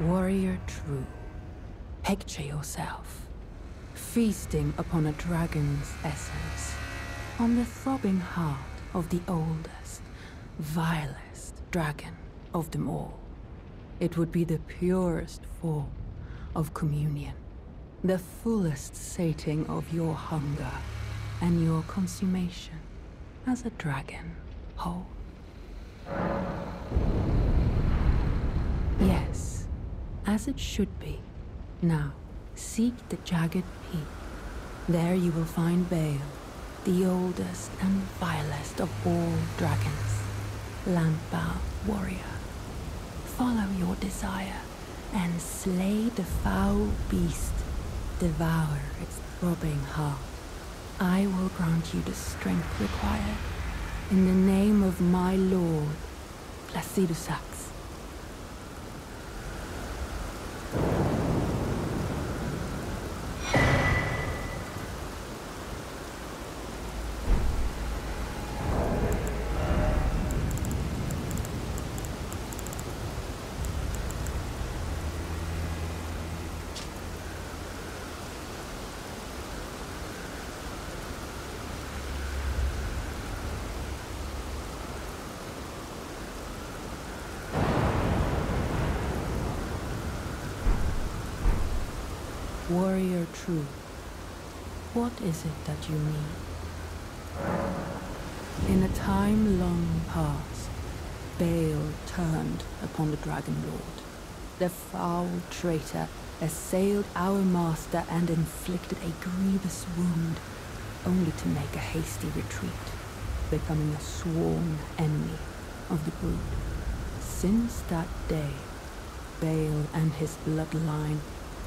Warrior true, picture yourself feasting upon a dragon's essence, on the throbbing heart of the oldest, vilest dragon of them all. It would be the purest form of communion, the fullest sating of your hunger and your consummation as a dragon whole. Yes, as it should be. Now, seek the jagged peak. There you will find Bayle, the oldest and vilest of all dragons, landbound warrior. Follow your desire and slay the foul beast. Devour its throbbing heart. I will grant you the strength required. In the name of my lord, Placidusax. Warrior true, what is it that you need? In a time long past, Bayle turned upon the Dragon Lord. The foul traitor assailed our master and inflicted a grievous wound, only to make a hasty retreat, becoming a sworn enemy of the brood. Since that day, Bayle and his bloodline,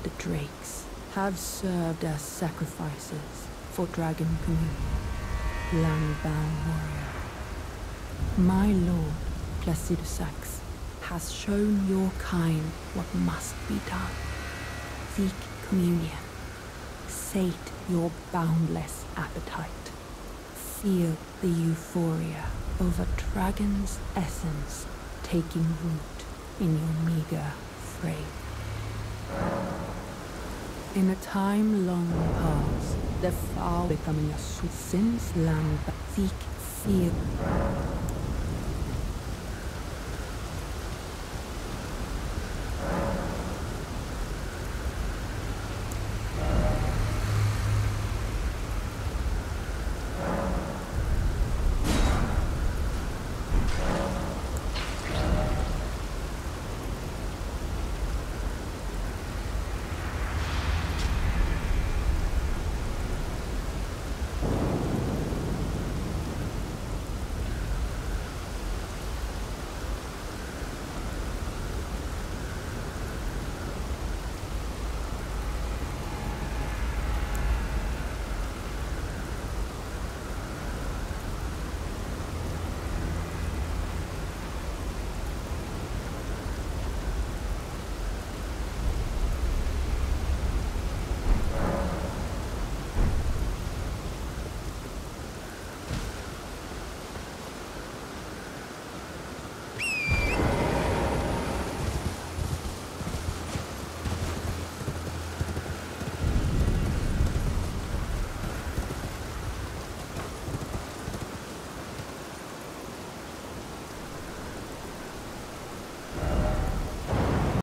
the Drakes, have served as sacrifices for Dragon Communion, landbound warrior. My lord, Placidusax, has shown your kind what must be done. Seek communion. Sate your boundless appetite. Feel the euphoria of a dragon's essence taking root in your meager frame. In a time long past, the foul becoming a since land seek fear